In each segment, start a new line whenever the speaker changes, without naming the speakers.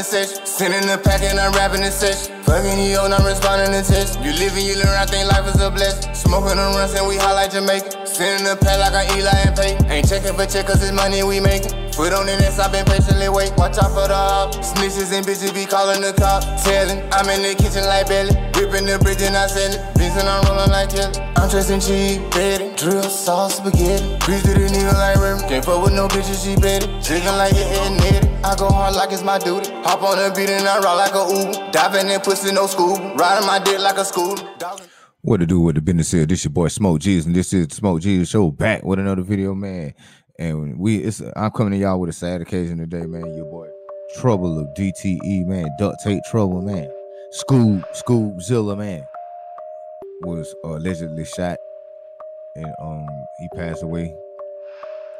in session. Sending the pack and I'm rapping in session. Fucking you I'm responding to text. You live and you learn, I think life is a blessing. Smoking on runs and we highlight Jamaica. Sending the pack like I'm Eli and Pay. Ain't checking for check cause it's money we making. Foot on the nest, I've been patiently wait. Watch out for the op. Snitches and bitches be calling the cop. Telling, I'm in the kitchen like Belly. Ripping the bridge and I sell it. Vincent, I'm rolling like Kelly. I'm dressing cheap, betty. Drill sauce, spaghetti. Bitch to the nigga like Remy. Can't fuck with no bitches, she betty. Chicken like it and netty. I go hard like it's my duty. Hop on the beat and I rock like a Uber. Diving in pussy, no scuba. Riding my dick like a scooter.
What to do with the business here? This your boy Smoke Jesus, and this is Smoke Jesus Show back with another video, man. And we, it's I'm coming to y'all with a sad occasion today, man. Your boy Trouble of DTE, man. Duct tape trouble, man. School, school Zilla, man, was allegedly shot, and um he passed away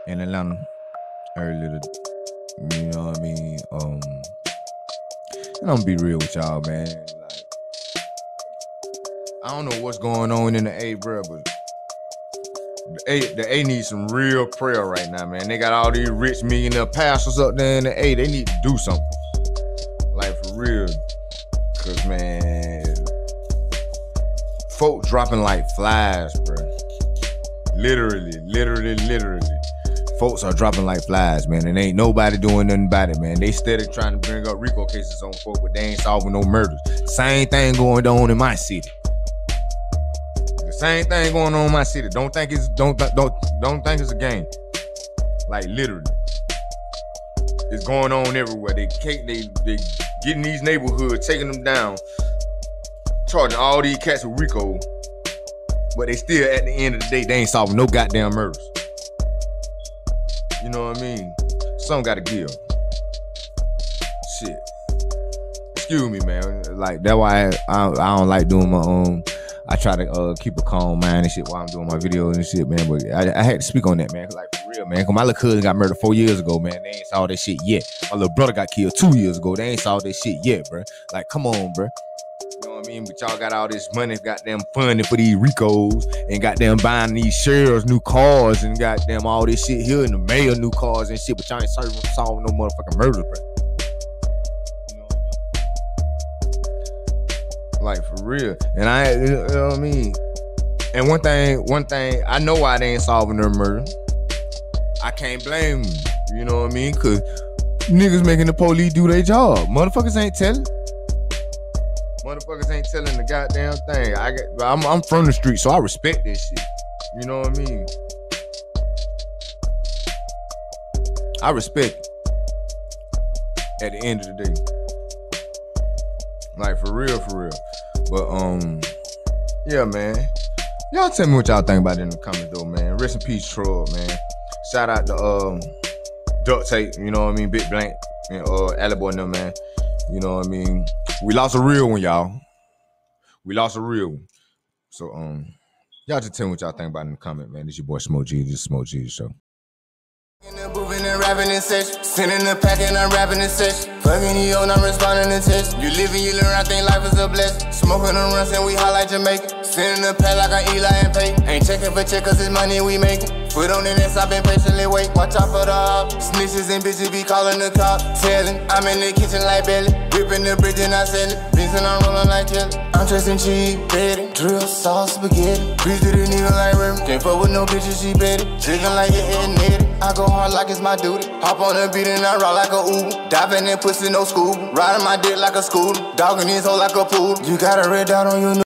in Atlanta earlier. You know what I mean? Um, and I'm be real with y'all, man. Like, I don't know what's going on in the A, bro, but the A, the A needs some real prayer right now, man. They got all these rich millionaire pastors up there in the A. They need to do something, like for real, cause man, folk dropping like flies, bro. Literally, literally, literally. Folks are dropping like flies, man, and ain't nobody doing nothing about it, man. They steady trying to bring up RICO cases on folk, but they ain't solving no murders. Same thing going on in my city. The same thing going on in my city. Don't think it's don't don't don't think it's a game. Like literally, it's going on everywhere. They they they getting these neighborhoods, taking them down, charging all these cats with RICO, but they still at the end of the day they ain't solving no goddamn murders. You know what I mean? Some gotta give. Shit. Excuse me, man. Like that's why I, I, I don't like doing my own. I try to uh, keep a calm mind and shit while I'm doing my videos and shit, man. But I, I had to speak on that, man. Like for real, man. Cause my little cousin got murdered four years ago, man. They ain't saw that shit yet. My little brother got killed two years ago. They ain't saw that shit yet, bro. Like, come on, bro. What I mean? But y'all got all this money, goddamn funding for these Ricos and goddamn buying these shares, new cars, and goddamn all this shit here in the mail, new cars and shit. But y'all ain't solving, solving no motherfucking murder, bro. Like for real. And I, you know what I mean? And one thing, one thing, I know why they ain't solving their murder. I can't blame. You know what I mean? Cause niggas making the police do their job. Motherfuckers ain't telling. Motherfuckers ain't telling the goddamn thing. I got, I'm, I'm from the street, so I respect this shit. You know what I mean? I respect it. At the end of the day, like for real, for real. But um, yeah, man. Y'all tell me what y'all think about it in the comments, though, man. Rest in peace, Troll, man. Shout out to um, Duct Tape. You know what I mean? Big Blank and uh, them, man. You know what I mean? We lost a real one, y'all. We lost a real one. So um, y'all just tell me what y'all think about it in the comment, man. This your boy Smoke G. This is Smoke G show.
Rapping in session. Sending the pack and I'm rapping in session. Fucking you I'm responding to text. You live and you learn, I think life is a blessing. Smoking on runs and we highlight Jamaica. Sending the pack like I'm Eli and Pay. Ain't checking for check cause it's money we making. Foot on the nest, I've been patiently wait. Watch out for the op. Snitches and bitches be calling the cop. Telling, I'm in the kitchen like Belly. Ripping the bridge and I sell it. Vincent, I'm rolling like Kelly. I'm dressing cheap, betty. Drill sauce, spaghetti. Bitch to the nigga like Remy. Can't fuck with no bitches, she betty. Chicken like it and netty. I go hard like it's my duty. Hop on the beat and I rock like a Uber. Diving in pussy, no scuba. Riding my dick like a scooter. Dogging his hoe like a poodle. You got a red dot on your